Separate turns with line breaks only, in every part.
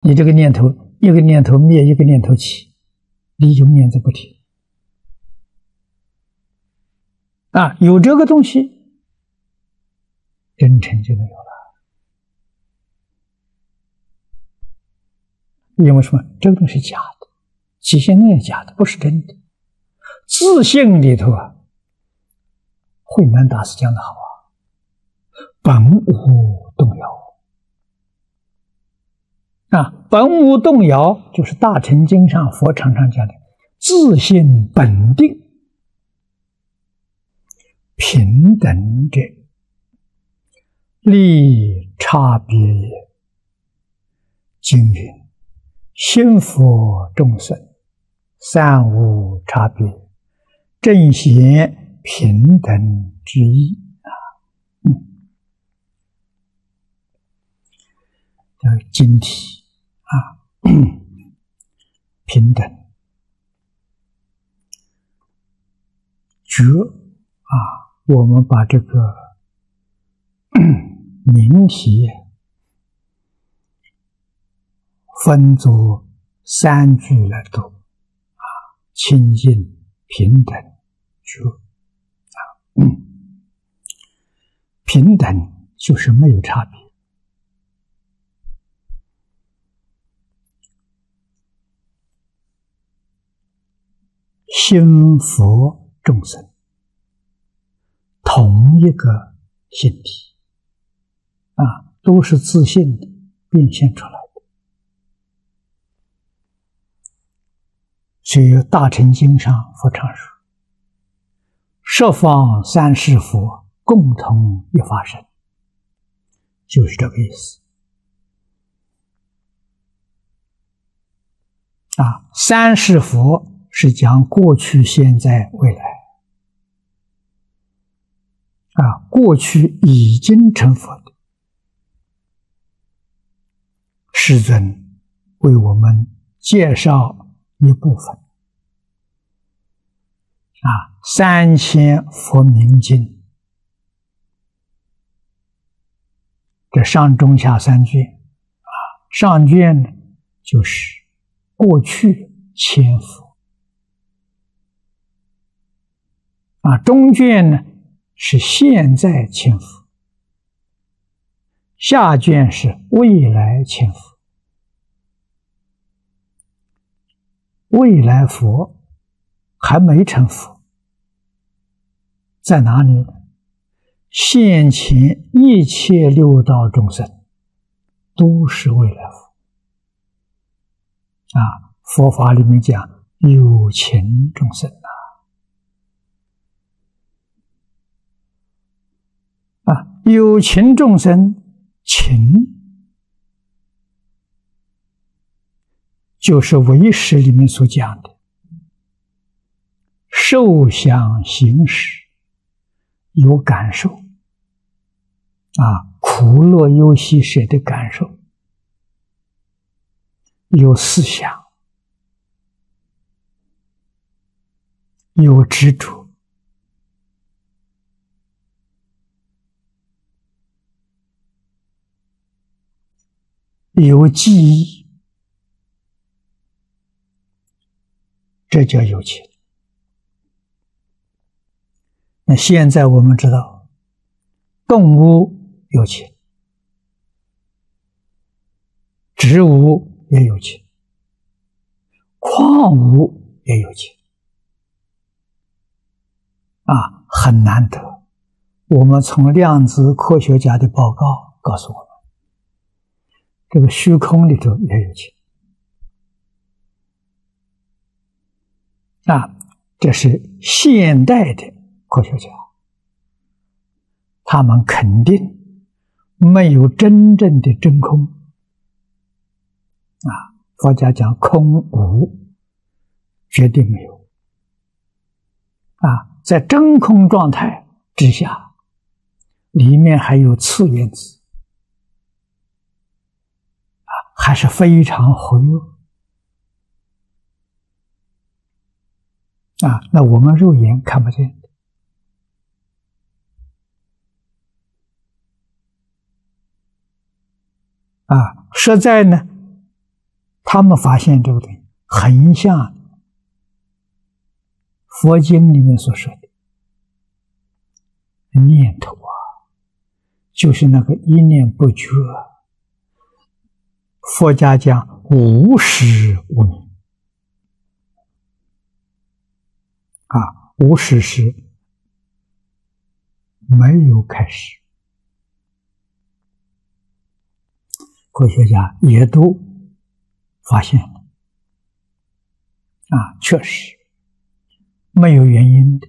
你这个念头一个念头灭，一个念头起，你就念着不停。啊，有这个东西，真诚就没有了。因为什么？这个东西假的，起心念假的，不是真的。自信里头啊，慧南大师讲的好啊，本无动摇。啊，本无动摇，就是《大乘经》上佛常常讲的自信本定、平等者，利差别也。经云：心佛众生，三无差别，正显平等之意啊。嗯，叫经体。平等，觉啊，我们把这个 名题分作三句来读啊，清净、平等、觉。啊，平等就是没有差别。心佛众生，同一个心体啊，都是自信的变现出来的。所以《大乘经》上佛常说：“十方三世佛共同一法身”，就是这个意思。啊，三世佛。是讲过去、现在、未来啊，过去已经成佛的世尊为我们介绍一部分啊，三千佛名经这上中下三卷啊，上卷呢就是过去千佛。啊，中卷呢是现在千佛，下卷是未来千佛。未来佛还没成佛，在哪里呢？现前一切六道众生都是未来佛。啊，佛法里面讲有情众生有情众生，情就是唯识里面所讲的受想行识，有感受啊，苦乐忧喜舍的感受，有思想，有执着。有记忆，这叫有情。那现在我们知道，动物有情，植物也有情，矿物也有情，啊，很难得。我们从量子科学家的报告告诉我们。这个虚空里头也有情啊，这是现代的科学家，他们肯定没有真正的真空啊。佛家讲空无，绝对没有啊，在真空状态之下，里面还有次原子。还是非常活跃啊！那我们肉眼看不见啊，实在呢，他们发现这个东西很像佛经里面所说的念头啊，就是那个一念不绝。佛家讲无始无明啊，无始是没有开始。科学家也都发现了，啊，确实没有原因的，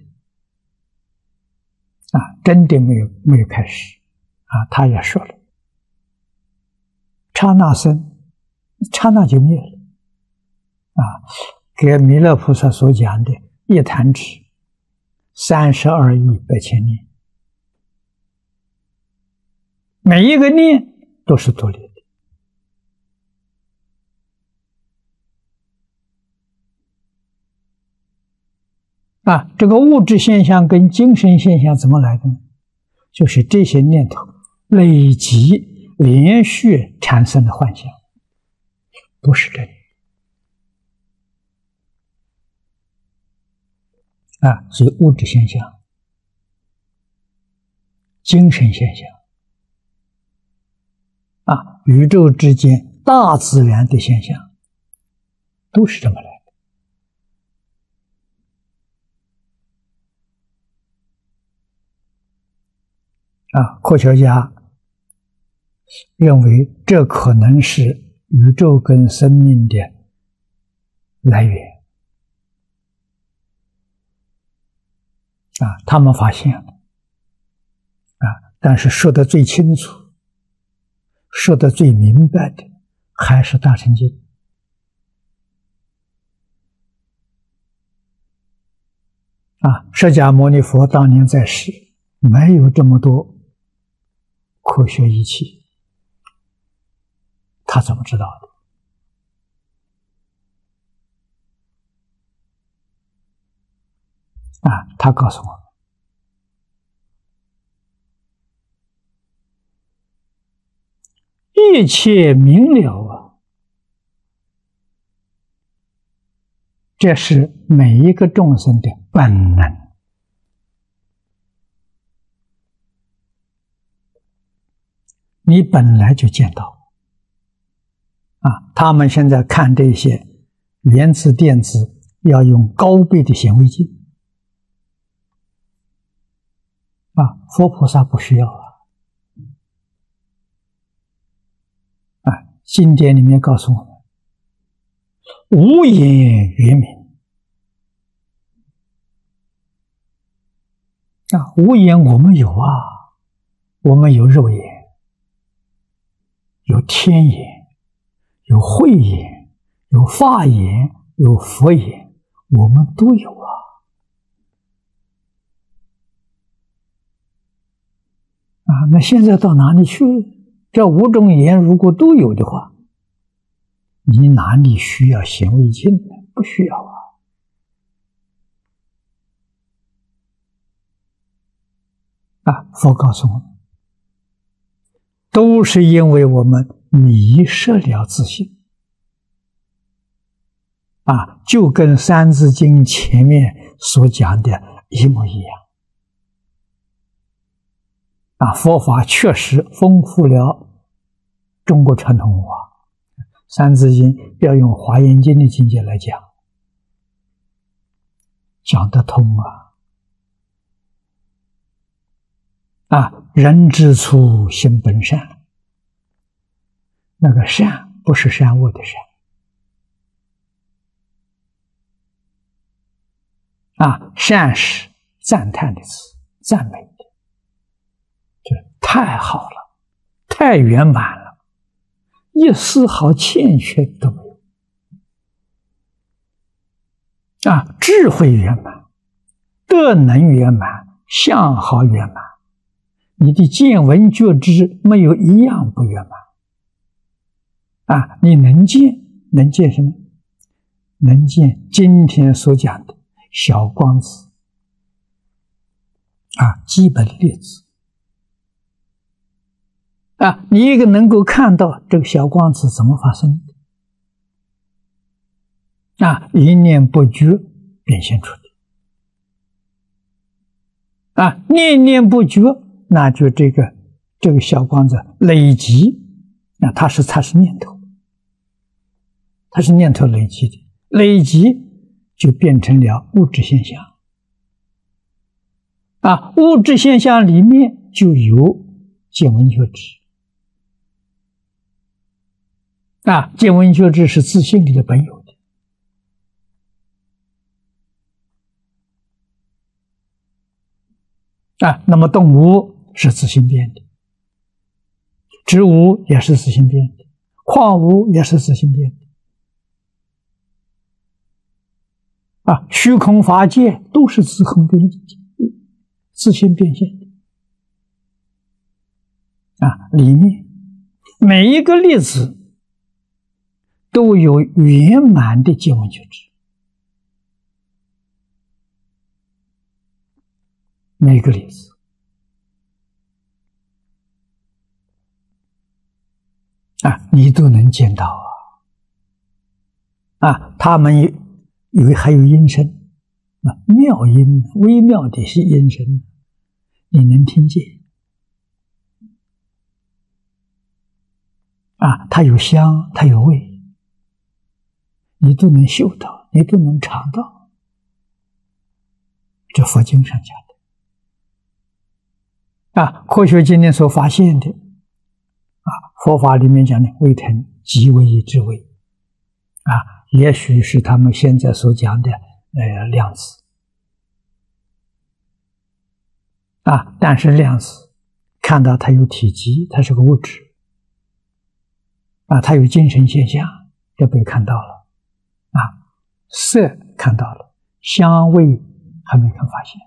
啊，真的没有没有开始，啊，他也说了，刹那生，刹那就灭了，啊，跟弥勒菩萨所讲的一弹指，三十二亿八千年，每一个念都是独立的。啊，这个物质现象跟精神现象怎么来的呢？就是这些念头累积、连续产生的幻象，不是真的。啊，所以物质现象、精神现象，啊，宇宙之间、大自然的现象，都是这么来的。啊，科学家认为这可能是宇宙跟生命的来源。啊，他们发现了。啊，但是说的最清楚、说的最明白的，还是《大乘经》。啊，释迦牟尼佛当年在世，没有这么多。科学仪器，他怎么知道的？啊，他告诉我，一切明了啊，这是每一个众生的本能。你本来就见到，啊，他们现在看这些原子电子要用高倍的显微镜，啊，佛菩萨不需要啊，啊，经典里面告诉我们，无眼圆明，啊，无眼我们有啊，我们有肉眼。有天眼，有慧眼，有法眼，有佛眼，我们都有啊！啊，那现在到哪里去？这五种眼如果都有的话，你哪里需要显微镜？不需要啊！啊，佛告诉我们。都是因为我们迷失了自信啊，就跟《三字经》前面所讲的一模一样啊。佛法确实丰富了中国传统文化，《三字经》要用《华严经》的境界来讲，讲得通啊。啊，人之初，性本善。那个善不是善恶的善。啊，善是赞叹的词，赞美的，就太好了，太圆满了，一丝毫欠缺都没有。啊，智慧圆满，德能圆满，相好圆满。你的见闻觉知没有一样不圆满啊！你能见能见什么？能见今天所讲的小光子啊，基本粒子啊，你一个能够看到这个小光子怎么发生的啊，一念不绝变现出的，啊，念念不绝，那就这个这个小光子累积，那它是它是念头，它是念头累积的，累积就变成了物质现象，啊，物质现象里面就有见闻觉知，啊，见闻觉知是自信里的本有的。啊，那么动物是自性变的，植物也是自性变的，矿物也是自性变的，啊，虚空法界都是自空变、自性变现的，啊，里面每一个粒子都有圆满的见闻觉知。每个例子啊，你都能见到啊！啊，他们以为还有音声啊，妙音微妙的是音声，你能听见啊？它有香，它有味，你都能嗅到，你都能尝到。这佛经上讲的。啊，科学今天所发现的，啊，佛法里面讲的微尘极微之味，啊，也许是他们现在所讲的呃量子，啊，但是量子看到它有体积，它是个物质，啊，它有精神现象，这被看到了，啊，色看到了，香味还没看发现。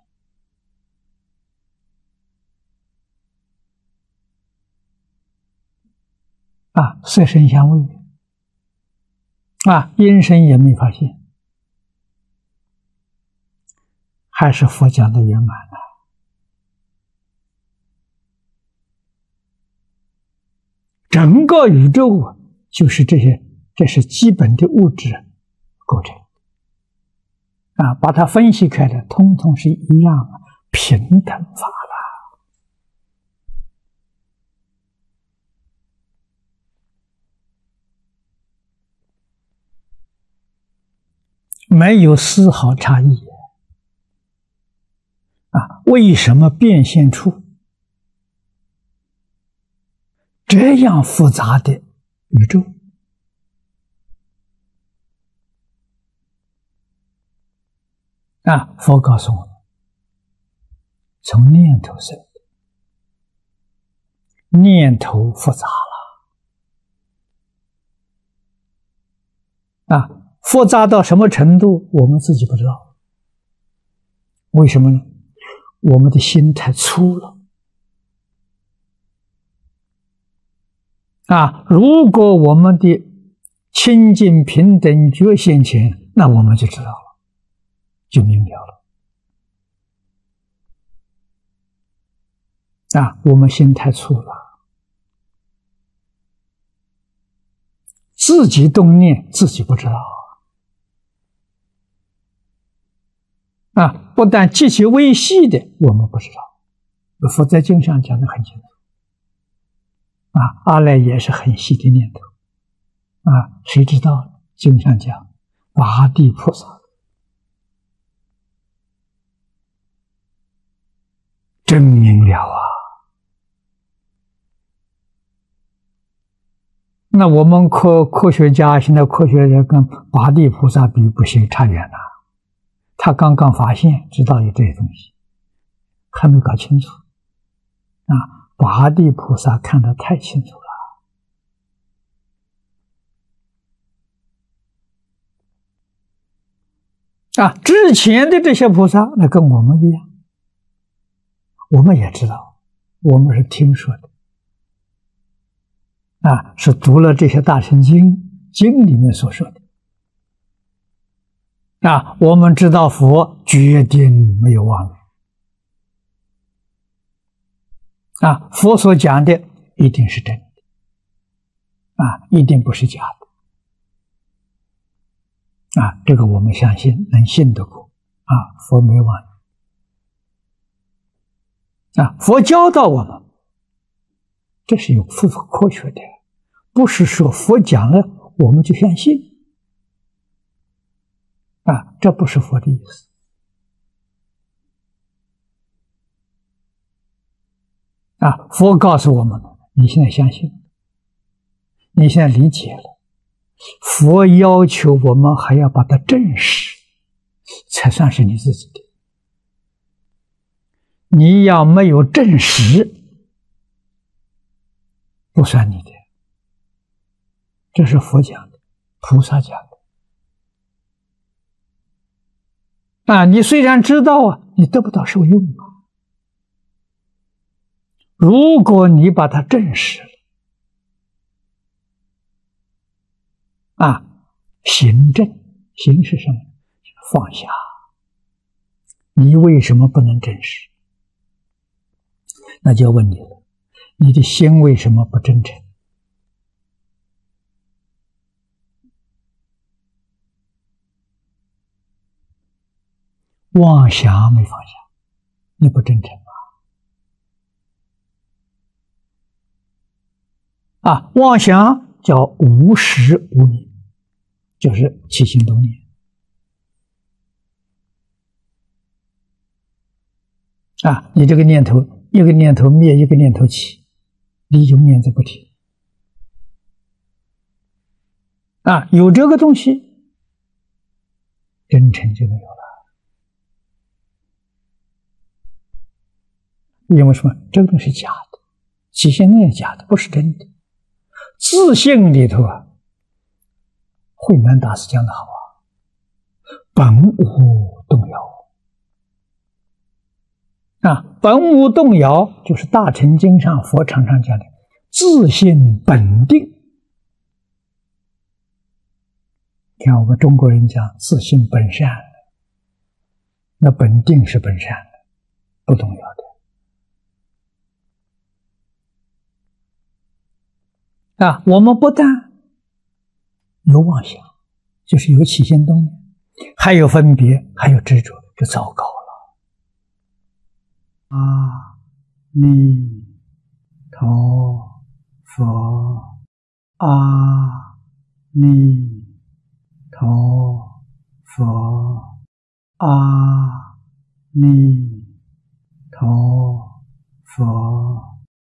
啊，色声香味，啊，阴身也没发现，还是佛讲的圆满呢。整个宇宙啊，就是这些，这是基本的物质构成。啊，把它分析开来，通通是一样的平等法。没有丝毫差异啊！为什么变现出这样复杂的宇宙？啊，佛告诉我们：从念头生，念头复杂了啊。复杂到什么程度，我们自己不知道。为什么呢？我们的心太粗了。啊，如果我们的清净平等觉现前，那我们就知道了，就明了了。啊，我们心太粗了，自己动念，自己不知道。啊，不但极其微细的，我们不知道。佛在经上讲的很清楚。啊，阿赖也是很细的念头。啊，谁知道？经上讲，八地菩萨真明了啊。那我们科科学家现在科学家跟八地菩萨比，不行，差远了。他刚刚发现，知道有这些东西，还没搞清楚。啊，八地菩萨看得太清楚了。啊，之前的这些菩萨，那跟我们一样，我们也知道，我们是听说的，啊，是读了这些大乘经经里面所说的。啊，我们知道佛决定没有妄语，啊，佛所讲的一定是真的，啊，一定不是假的。啊，这个我们相信能信得过。啊，佛没妄语啊，佛教导我们，这是有符合科学的，不是说佛讲了我们就相信。啊，这不是佛的意思啊，佛告诉我们，你现在相信，你现在理解了。佛要求我们还要把它证实，才算是你自己的。你要没有证实，不算你的。这是佛讲的，菩萨讲的。啊，你虽然知道啊，你得不到受用啊。如果你把它证实了。啊，行正行是什么？放下。你为什么不能证实？那就要问你了，你的心为什么不真诚？妄想没放下，你不真诚吗？啊，妄想。叫无时无明，就是起心动念啊！你这个念头，一个念头灭，一个念头起，你永远在不停啊！有这个东西，真诚就没有了。因为什么？这个东西假的，起心念假的，不是真的。自信里头啊，慧南大师讲的好啊，本无动摇啊，本无动摇就是大乘经上佛常常讲的自信本定。看我们中国人讲自信本善，那本定是本善的，不动摇的。啊我们不但有妄想就是有起心动念还有分别还有执着就糟糕了。阿弥陀佛阿弥陀佛阿弥陀佛。